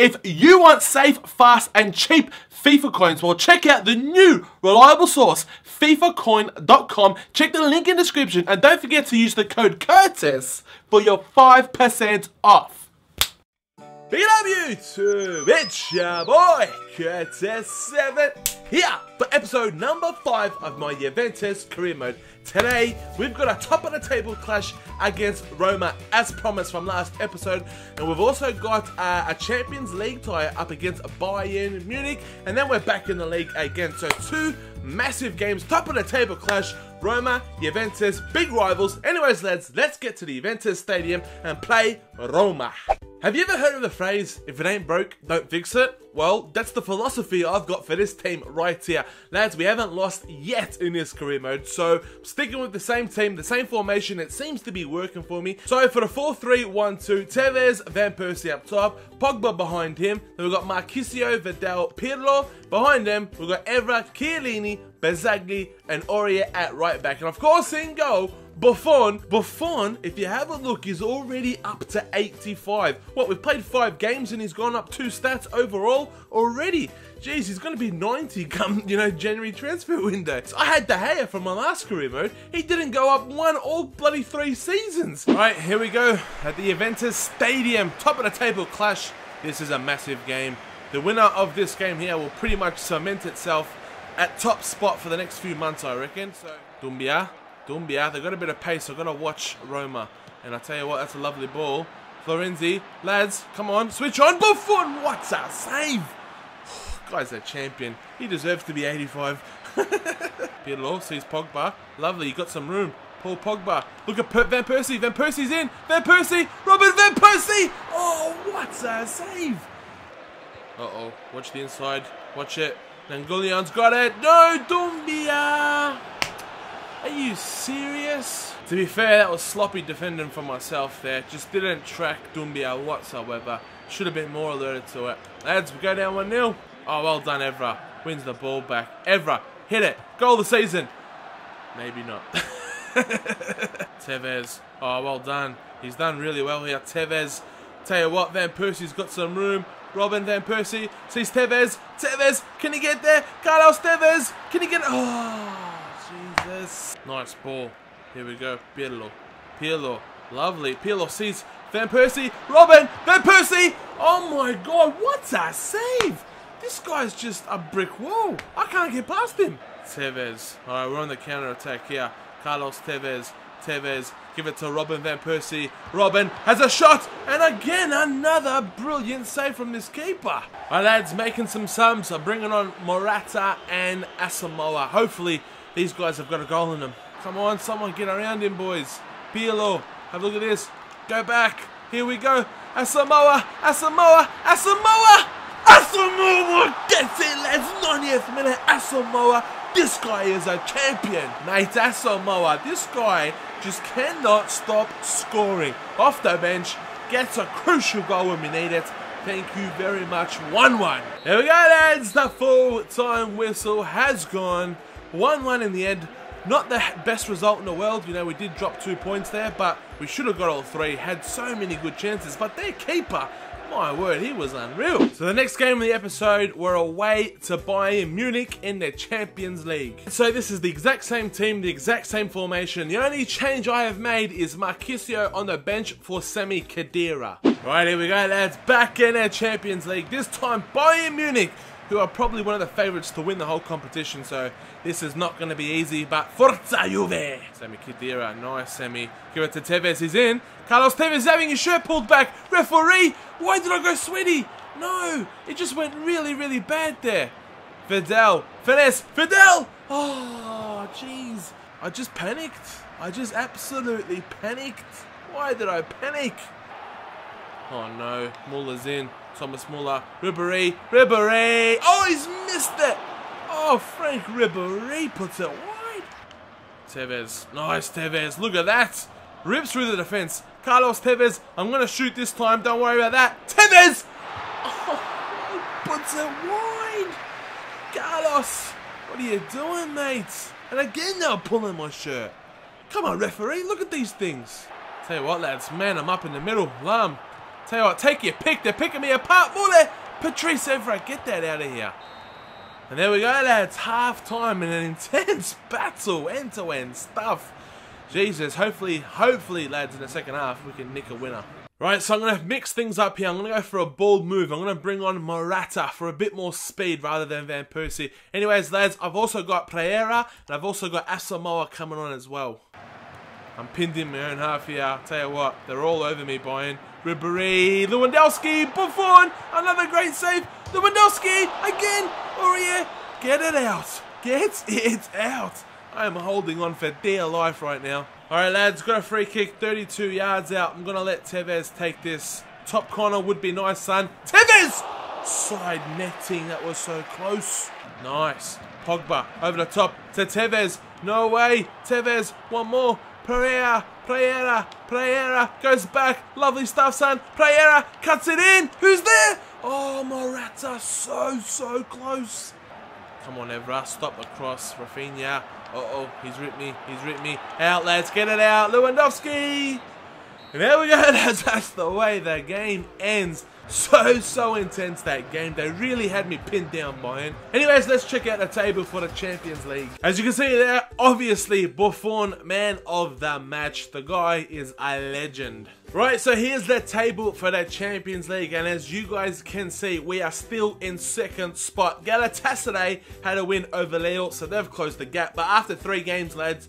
If you want safe, fast, and cheap FIFA coins, well, check out the new reliable source, FIFAcoin.com. Check the link in the description, and don't forget to use the code CURTIS for your 5% off. Big up YouTube, it's your boy, Curtis7, here for episode number 5 of my Juventus career mode. Today, we've got a top of the table clash against Roma, as promised from last episode, and we've also got uh, a Champions League tie up against Bayern Munich, and then we're back in the league again. So two massive games, top of the table clash, Roma, Juventus, big rivals. Anyways, lads, let's get to the Juventus Stadium and play Roma. Have you ever heard of the phrase, if it ain't broke, don't fix it? Well, that's the philosophy I've got for this team right here. Lads, we haven't lost yet in this career mode, so sticking with the same team, the same formation, it seems to be working for me. So for the 4-3-1-2, Tevez, Van Persie up top, Pogba behind him, then we've got Marchisio, Vidal, Pirlo, behind them, we've got Evra, Chiellini, Barzagli, and Aurier at right back. And of course in goal, Buffon, Buffon, if you have a look, is already up to 85. What, we've played five games and he's gone up two stats overall already. Jeez, he's going to be 90 come, you know, January transfer window. So I had De Gea from my last career mode. He didn't go up one all bloody three seasons. All right, here we go at the Juventus Stadium. Top of the table clash. This is a massive game. The winner of this game here will pretty much cement itself at top spot for the next few months, I reckon. So, Doumbia Doumbia, they've got a bit of pace, so got to watch Roma. And I tell you what, that's a lovely ball. Florenzi, lads, come on, switch on. Buffon, what's a save? Guy's a champion. He deserves to be 85. Pirlo sees Pogba. Lovely, you got some room. Paul Pogba. Look at per Van Persie. Van Persie's in. Van Persie. Robin Van Persie. Oh, what a save? Uh-oh. Watch the inside. Watch it. Nainggolan's got it. No, Doumbia. Are you serious? To be fair, that was sloppy defending for myself there. Just didn't track Doumbia whatsoever. Should have been more alerted to it. Lads, we go down 1-0. Oh, well done, Evra. Wins the ball back. Evra, hit it. Goal of the season. Maybe not. Tevez. Oh, well done. He's done really well here. Tevez. Tell you what, Van Persie's got some room. Robin Van Persie sees Tevez. Tevez, can he get there? Carlos Tevez, can he get... Oh, Jesus. Nice ball. Here we go. Pirlo. Pirlo. Lovely. Pirlo sees Van Persie. Robin. Van Persie. Oh my God. What's a save? This guy's just a brick wall. I can't get past him. Tevez. All right, we're on the counter attack here. Carlos Tevez. Tevez. Give it to Robin Van Persie. Robin has a shot. And again, another brilliant save from this keeper. Right, lads, making some sums. I'm bringing on Morata and Asamoah. Hopefully, these guys have got a goal in them. Come on, someone get around him, boys. Pirlo, have a look at this. Go back. Here we go. Asamoah, Asamoah, Asamoah! Asamoah gets it, lads. 90th minute, Asamoah. This guy is a champion. Mate, Asamoah, this guy just cannot stop scoring. Off the bench, gets a crucial goal when we need it. Thank you very much. 1-1. Here we go, lads. The full time whistle has gone. 1-1 in the end. Not the best result in the world. You know, we did drop two points there, but we should have got all three. Had so many good chances, but their keeper, my word, he was unreal. So the next game of the episode, we're away to Bayern Munich in the Champions League. So this is the exact same team, the exact same formation. The only change I have made is Marchisio on the bench for Sami Khedira. Right, here we go, lads. Back in the Champions League. This time, Bayern Munich who are probably one of the favourites to win the whole competition, so this is not going to be easy, but Forza Juve! Sami Khedira, nice Sami. Give it to Tevez, he's in. Carlos Tevez having his shirt pulled back. Referee, why did I go sweaty? No, it just went really, really bad there. Vidal, finesse, Vidal! Oh, ah, jeez. I just panicked. I just absolutely panicked. Why did I panic? Oh no, Muller's in. Thomas Muller, Ribéry, Ribéry! Oh, he's missed it! Oh, Franck Ribéry puts it wide. Tevez, nice Tevez, look at that! Rips through the defense. Carlos Tevez, I'm going to shoot this time, don't worry about that. Tevez! Oh, puts it wide! Carlos, what are you doing, mate? And again, they're pulling my shirt. Come on, referee, look at these things. Tell you what, lads, man, I'm up in the middle. Lahm, Tell you what, take your pick. They're picking me apart. Mule, Patrice Evra, get that out of here. And there we go, lads. Half time in an intense battle, end to end stuff. Jesus, hopefully, hopefully, lads, in the second half, we can nick a winner. Right, so I'm going to mix things up here. I'm going to go for a bold move. I'm going to bring on Morata for a bit more speed rather than Van Persie. Anyways, lads, I've also got Pereyra and I've also got Asamoah coming on as well. I'm pinned in my own half here. I'll tell you what, they're all over me, Bayern. Ribery, Lewandowski, Buffon, another great save. Lewandowski, again, Aurier, get it out. Get it out. I am holding on for dear life right now. Alright lads, got a free kick, 32 yards out. I'm going to let Tevez take this. Top corner would be nice, son. Tevez! Side netting, that was so close. Nice. Pogba over the top to Tevez. No way. Tevez, one more. Pereyra, Pereyra, Pereyra goes back. Lovely stuff, son. Pereyra cuts it in. Who's there? Oh, Morata, so, so close. Come on, Evra, stop the cross. Rafinha. Uh-oh, he's ripped me. He's ripped me. Out, lads, get it out. Lewandowski. And there we go. That's, that's the way the game ends. So, so intense that game. They really had me pinned down, Bayern. Anyways, let's check out the table for the Champions League. As you can see there, obviously, Buffon, man of the match. The guy is a legend. Right, so here's the table for the Champions League, and as you guys can see, we are still in second spot. Galatasaray had a win over Lille, so they've closed the gap, but after three games, lads,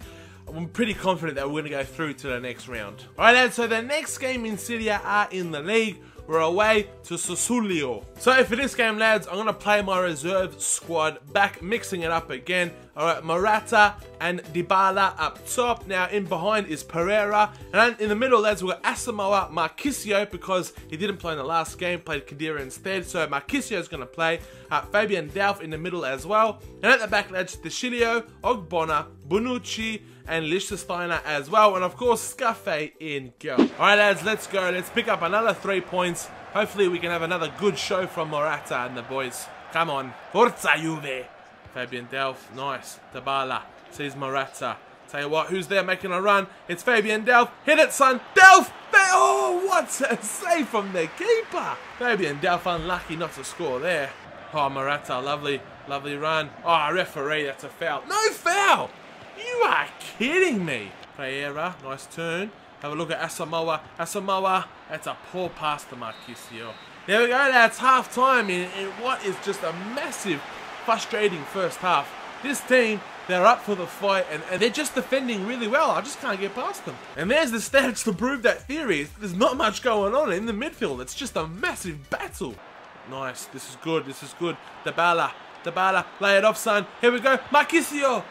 I'm pretty confident that we're going to go through to the next round. Alright lads, so the next game in Serie A in the league we're away to Sassuolo. So for this game, lads, I'm going to play my reserve squad back, mixing it up again. All right, Morata and Dybala up top. Now, in behind is Pereyra. And in the middle, lads, we've got Asamoah Marchisio because he didn't play in the last game, played Khedira instead. So Marchisio is going to play. Uh, Fabian Delph in the middle as well. And at the back, lads, De Sciglio, Ogbonna, Bonucci, and Lichtsteiner as well. And of course, Scaffe in goal. Alright lads, let's go. Let's pick up another three points. Hopefully we can have another good show from Morata and the boys. Come on. Forza Juve. Fabian Delph. Nice. Dybala. Sees Morata. Tell you what, who's there making a run? It's Fabian Delph. Hit it, son. Delph! Oh, what a save from the keeper. Fabian Delph unlucky not to score there. Oh, Morata, lovely, lovely run. Oh, referee, that's a foul. No foul! You are kidding me. Pereyra, nice turn. Have a look at Asamoah. Asamoah, that's a poor pass to Marchisio. There we go, that's half time in, in what is just a massive, frustrating first half. This team, they're up for the fight and, and, they're just defending really well. I just can't get past them. And there's the stats to prove that theory. There's not much going on in the midfield. It's just a massive battle. Nice. This is good. This is good. Dybala. Dybala. Lay it off, son. Here we go. Marchisio.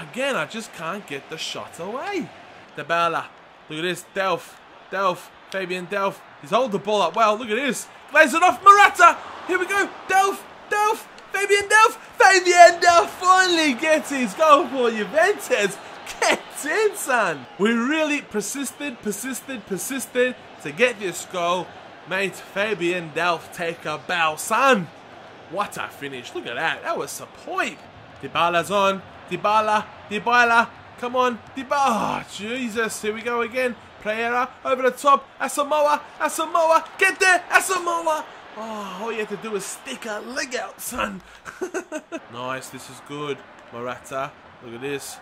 Again, I just can't get the shot away. Dybala. Look at this. Delph. Delph. Fabian Delph. He's holding the ball up well. Look at this. Lays it off. Morata. Here we go. Delph. Delph. Fabian Delph. Fabian Delph finally gets his goal for Juventus. Gets in, son. We really persisted, persisted, persisted to get this goal. Mate, Fabian Delph take a bow, son. What a finish. Look at that. That was superb. Dybala's on. Dybala, Dybala, come on, Dybala, oh, Jesus, here we go again, Pereyra, over the top, Asamoah, Asamoah, get there, Asamoah, oh, all you have to do is stick a leg out, son, nice, this is good, Morata, look at this,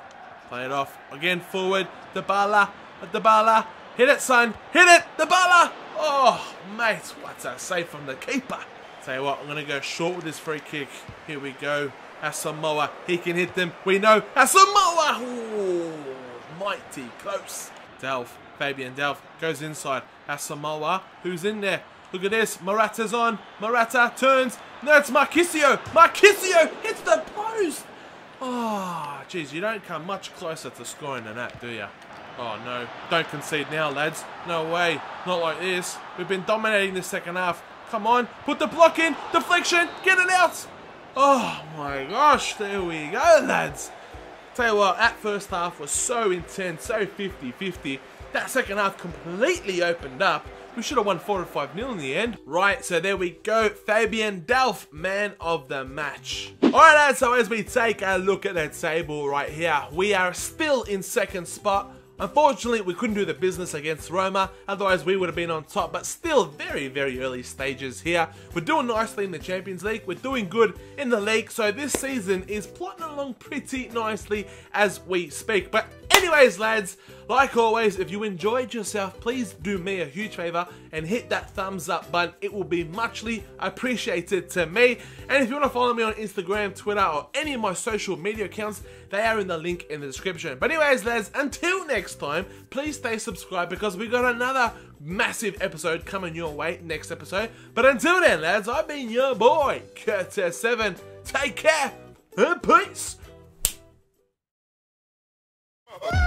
play it off, again, forward, Dybala, Dybala, hit it, son, hit it, Dybala, oh, mate, what a save from the keeper, tell you what, I'm going to go short with this free kick, here we go, Asamoah, he can hit them. We know Asamoah. Ooh, mighty close. Delph, Fabian Delph goes inside. Asamoah, who's in there? Look at this. Morata's on. Morata turns. No, it's Marchisio. Marchisio hits the post. Ah, oh, jeez, you don't come much closer to scoring than that, do you? Oh, no. Don't concede now, lads. No way. Not like this. We've been dominating the second half. Come on. Put the block in. Deflection. Get it out. Oh my gosh, there we go, lads. Tell you what, that first half was so intense, so 50-50. That second half completely opened up. We should have won 4 or 5 nil in the end. Right, so there we go. Fabian Delph, man of the match. Alright, lads, so as we take a look at that table right here, we are still in second spot Unfortunately, we couldn't do the business against Roma, otherwise we would have been on top, but still very, very early stages here. We're doing nicely in the Champions League, we're doing good in the league, so this season is plotting along pretty nicely as we speak. But Anyways, lads, like always, if you enjoyed yourself, please do me a huge favor and hit that thumbs up button. It will be muchly appreciated to me. And if you want to follow me on Instagram, Twitter, or any of my social media accounts, they are in the link in the description. But anyways, lads, until next time, please stay subscribed because we got another massive episode coming your way next episode. But until then, lads, I've been your boy, Curtis7. Take care and peace. Woo!